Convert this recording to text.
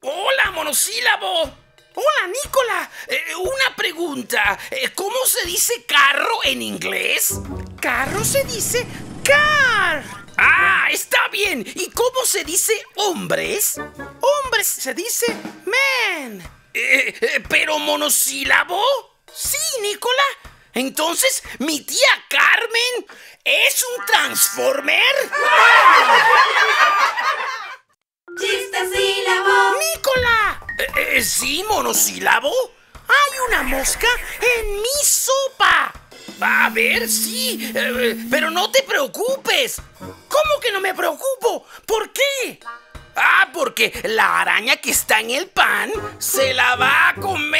Hola, monosílabo. Hola, Nicola. Eh, una pregunta. Eh, ¿Cómo se dice carro en inglés? Carro se dice car. Ah, está bien. ¿Y cómo se dice hombres? Hombres se dice men. Eh, eh, ¿Pero monosílabo? Sí, Nicola. Entonces, ¿mi tía Carmen es un transformer? Chistasílabo. sí, monosílabo. Hay una mosca en mi sopa. A ver, sí. eh, pero no te preocupes. ¿Cómo que no me preocupo? ¿Por qué? Ah, porque la araña que está en el pan se la va a comer.